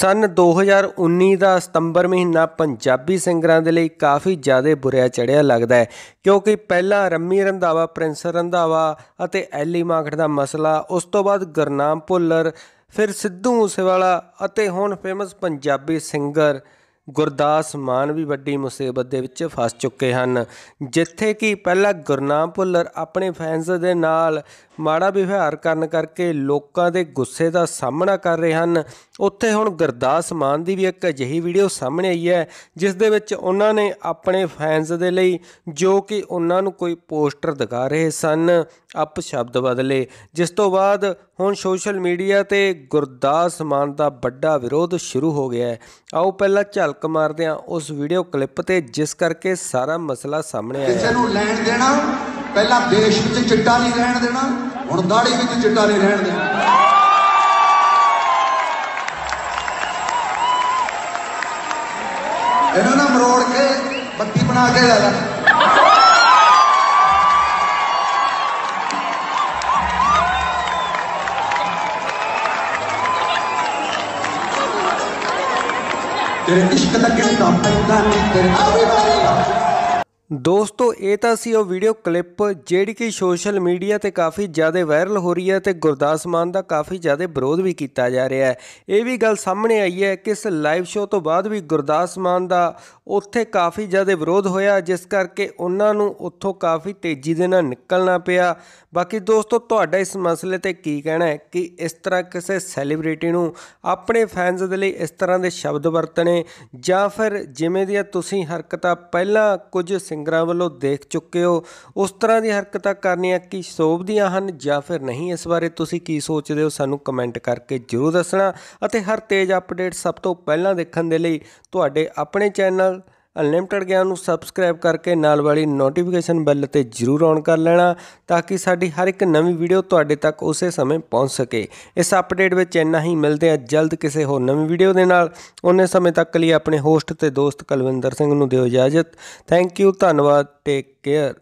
ਸਨ 2019 ਦਾ ਸਤੰਬਰ ਮਹੀਨਾ ਪੰਜਾਬੀ ਸਿੰਗਰਾਂ ਦੇ ਲਈ ਕਾਫੀ ਜ਼ਿਆਦਾ ਬੁਰਿਆ ਚੜਿਆ ਲੱਗਦਾ ਹੈ, ਕਿਉਂਕਿ ਪਹਿਲਾਂ ਰੰਮੀ ਰੰਧਾਵਾ, ਪ੍ਰਿੰਸ ਰੰਧਾਵਾ ਅਤੇ ਐਲੀ ਮਾਰਕਟ ਦਾ ਮਸਲਾ, ਉਸ ਤੋਂ ਬਾਅਦ ਗੁਰਨਾਮ ਭੁੱਲਰ, ਫਿਰ ਸਿੱਧੂ ਮੂਸੇਵਾਲਾ ਅਤੇ ਹੁਣ ਫੇਮਸ ਪੰਜਾਬੀ ਸਿੰਗਰ ਗੁਰਦਾਸ ਮਾਨ ਵੀ ਵੱਡੀ ਮੁਸੀਬਤ ਦੇ ਵਿੱਚ ਫਸ ਚੁੱਕੇ ਹਨ। ਜਿੱਥੇ ਕਿ ਪਹਿਲਾਂ ਗੁਰਨਾਮ ਭੁੱਲਰ ਆਪਣੇ ਫੈਨਸ ਦੇ ਨਾਲ ਮਾੜਾ ਵਿਵਹਾਰ ਕਰਨ ਕਰਕੇ ਲੋਕਾਂ ਦੇ ਗੁੱਸੇ ਦਾ ਸਾਹਮਣਾ ਕਰ ਰਹੇ ਹਨ। ਉੱਥੇ ਹੁਣ ਗੁਰਦਾਸ ਮਾਨ ਦੀ ਵੀ ਇੱਕ ਅਜਿਹੀ ਵੀਡੀਓ ਸਾਹਮਣੇ ਆਈ ਹੈ, ਜਿਸ ਦੇ ਵਿੱਚ ਉਹਨਾਂ ਨੇ ਆਪਣੇ ਫੈਨਸ ਦੇ ਲਈ ਜੋ ਕਿ ਉਹਨਾਂ ਨੂੰ ਕੋਈ ਪੋਸਟਰ ਦਿਖਾ ਰਹੇ ਸਨ, ਅਪ ਸ਼ਬਦ ਬਦਲੇ। ਜਿਸ ਤੋਂ ਬਾਅਦ ਹੁਣ ਸੋਸ਼ਲ ਮੀਡੀਆ ਤੇ ਗੁਰਦਾਸ ਮਾਨ ਦਾ ਵੱਡਾ ਵਿਰੋਧ ਸ਼ੁਰੂ ਹੋ ਗਿਆ ਹੈ। ਆਓ ਪਹਿਲਾਂ ਝਲਕ ਮਾਰਦੇ ਹਾਂ ਉਸ ਵੀਡੀਓ ਕਲਿੱਪ ਤੇ, ਜਿਸ ਕਰਕੇ ਸਾਰਾ ਮਸਲਾ ਸਾਹਮਣੇ ਆਇਆ। ਕਿਸੇ ਨੂੰ ਲੈਣ ਦੇਣਾ, ਪਹਿਲਾਂ ਦੇਸ਼ ਵਿੱਚ ਚਿੱਟਾ ਨਹੀਂ ਰਹਿਣ ਦੇਣਾ, ਹੁਣ ਦਾੜੀ ਵਿੱਚ ਚਿੱਟਾ ਨਹੀਂ ਰਹਿਣ ਦੇਣਾ। ਇਹਨਾਂ ਨਾ ਮਰੋੜ ਕੇ ਬੱਤੀ ਬਣਾ ਕੇ ਲੈ ਲੈ। Everybody! ਦੋਸਤੋ, ਇਹ ਤਾਂ ਸੀ ਉਹ ਵੀਡੀਓ ਕਲਿੱਪ ਜਿਹੜੀ ਕਿ ਸੋਸ਼ਲ ਮੀਡੀਆ ਤੇ ਕਾਫੀ ਜ਼ਿਆਦਾ ਵਾਇਰਲ ਹੋ ਰਹੀ ਹੈ ਤੇ ਗੁਰਦਾਸ ਮਾਨ ਦਾ ਕਾਫੀ ਜ਼ਿਆਦਾ ਵਿਰੋਧ ਵੀ ਕੀਤਾ ਜਾ ਰਿਹਾ ਹੈ। ਇਹ ਵੀ ਗੱਲ ਸਾਹਮਣੇ ਆਈ ਹੈ ਕਿ ਇਸ ਲਾਈਵ ਸ਼ੋਅ ਤੋਂ ਬਾਅਦ ਵੀ ਗੁਰਦਾਸ ਮਾਨ ਦਾ ਉੱਥੇ ਕਾਫੀ ਜ਼ਿਆਦਾ ਵਿਰੋਧ ਹੋਇਆ, ਜਿਸ ਕਰਕੇ ਉਹਨਾਂ ਨੂੰ ਉੱਥੋਂ ਕਾਫੀ ਤੇਜ਼ੀ ਦੇ ਨਾਲ ਨਿਕਲਣਾ ਪਿਆ। ਬਾਕੀ ਦੋਸਤੋ, ਤੁਹਾਡਾ ਇਸ ਮਸਲੇ ਤੇ ਕੀ ਕਹਿਣਾ ਹੈ ਕਿ ਇਸ ਤਰ੍ਹਾਂ ਕਿਸੇ ਸੈਲੀਬ੍ਰਿਟੀ ਨੂੰ ਆਪਣੇ ਫੈਨਸ ਦੇ ਲਈ ਇਸ ਤਰ੍ਹਾਂ ਦੇ ਸ਼ਬਦ ਵਰਤਣੇ ਜਾਂ ਫਿਰ ਜਿਵੇਂ ਦੀਆਂ ਤੁਸੀਂ ਹਰਕਤਾਂ ਪਹਿਲਾਂ ਕੁਝ ਸਿੰਗਰਾਂ ਵੱਲੋਂ ਦੇਖ ਚੁੱਕੇ ਹੋ। ਉਸ ਤਰ੍ਹਾਂ ਦੀ ਹਰਕਤਾਂ ਕਰਨੀਆਂ ਕੀ ਸੋਭਦੀਆਂ ਹਨ ਜਾਂ ਫਿਰ ਨਹੀਂ? ਇਸ ਬਾਰੇ ਤੁਸੀਂ ਕੀ ਸੋਚਦੇ ਹੋ? ਸਾਨੂੰ ਕਮੈਂਟ ਕਰਕੇ ਜਰੂਰ ਦੱਸਣਾ ਅਤੇ ਹਰ ਤੇਜ਼ ਅਪਡੇਟ ਸਭ ਤੋਂ ਪਹਿਲਾਂ ਦੇਖਣ ਦੇ ਲਈ ਤੁਹਾਡੇ ਆਪਣੇ ਚੈਨਲ ਅਨਲਿਮਟਿਡ ਗਿਆਨ ਨੂੰ ਸਬਸਕ੍ਰਾਈਬ ਕਰਕੇ ਨਾਲ ਵਾਲੀ ਨੋਟੀਫਿਕੇਸ਼ਨ ਬੈਲ ਤੇ ਜਰੂਰ ਔਨ ਕਰ ਲੈਣਾ ਤਾਂ ਕਿ ਸਾਡੀ ਹਰ ਇੱਕ ਨਵੀਂ ਵੀਡੀਓ ਤੁਹਾਡੇ ਤੱਕ ਉਸੇ ਸਮੇਂ ਪਹੁੰਚ ਸਕੇ। ਇਸ ਅਪਡੇਟ ਵਿੱਚ ਇੰਨਾ ਹੀ। ਮਿਲਦੇ ਆ ਜਲਦ ਕਿਸੇ ਹੋਰ ਨਵੀਂ ਵੀਡੀਓ ਦੇ ਨਾਲ। ਉਹਨੇ ਸਮੇਂ ਤੱਕ ਲਈ ਆਪਣੇ ਹੋਸਟ ਤੇ ਦੋਸਤ ਕੁਲਵਿੰਦਰ ਸਿੰਘ ਨੂੰ ਦਿਓ ਇਜਾਜ਼ਤ। ਥੈਂਕ ਯੂ ਧੰਨਵਾਦ ਟੇਕ ਕੇਅਰ